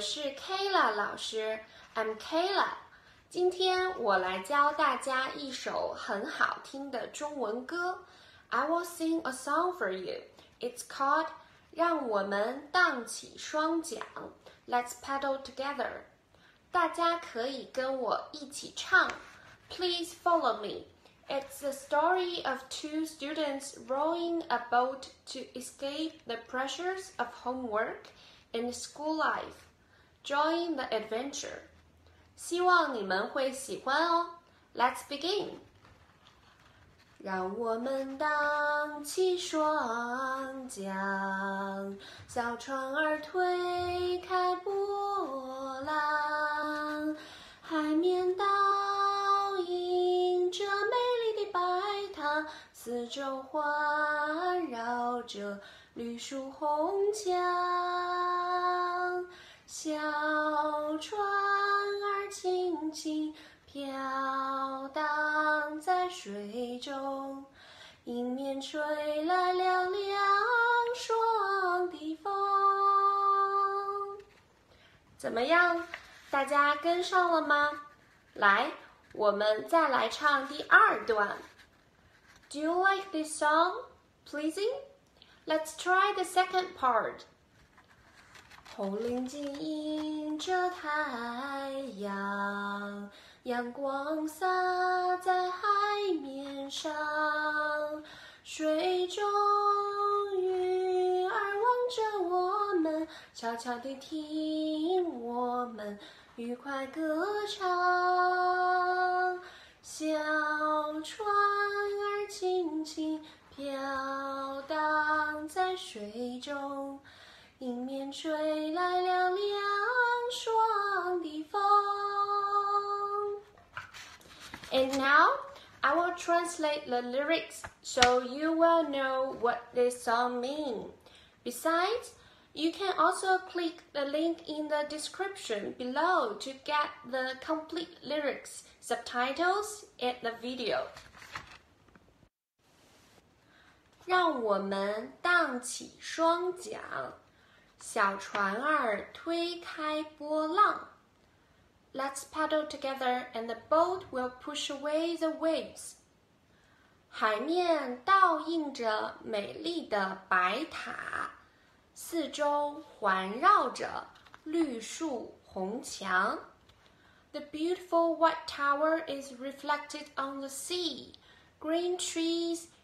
是 Kayla 老师，I'm Kayla。今天我来教大家一首很好听的中文歌。I will sing a song for you. It's called 让我们荡起双桨，Let's paddle together。大家可以跟我一起唱。Please follow me. It's the story of two students rowing a boat to escape the pressures of homework and school life. Join the adventure. 希望你们会喜欢哦。Let's begin. 让我们荡起双桨，小船儿推开波浪，海面倒映着美丽的白塔，四周环绕着绿树红墙，小船儿轻轻。飘荡在水中，迎面吹来了凉爽的风。怎么样？大家跟上了吗？来，我们再来唱第二段。Do you like this song? Pleasing? Let's try the second part. 红领巾迎着太阳。阳光洒在海面上，水中鱼儿望着我们，悄悄地听我们愉快歌唱。小船儿轻轻飘 在水中，迎面吹来了凉爽的风。And now I will translate the lyrics so you will know what this song means. Besides, you can also click the link in the description below to get the complete lyrics, subtitles, and the video. 让我们荡起双桨，小船儿推开波浪。Let's paddle together and the boat will push away the waves. 海面倒映着美丽的白塔，四周环绕着绿树红墙。The beautiful white tower is reflected on the sea. Green trees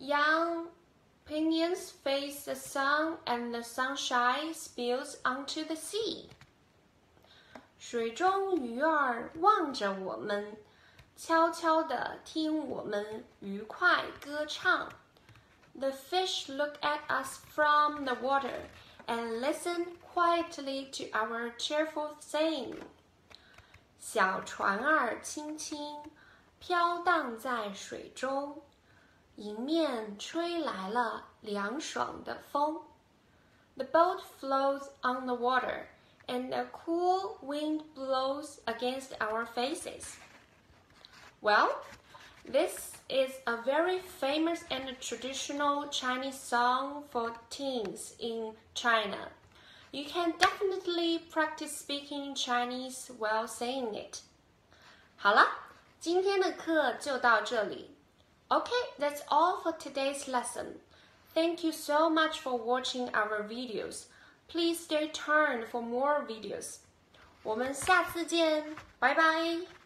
Young Pioneers face the sun and the sunshine spills onto the sea. 水中鱼儿望着我们，悄悄地听我们愉快歌唱。The fish look at us from the water and listen quietly to our cheerful singing. 小船儿轻轻飘荡在水中。迎面吹来了凉爽的风。The boat floats on the water, and a cool wind blows against our faces. Well, this is a very famous and traditional Chinese song for teens in China. You can definitely practice speaking Chinese while saying it. 好了，今天的课就到这里。 Okay, that's all for today's lesson. Thank you so much for watching our videos. Please stay tuned for more videos. 我们下次见，拜拜。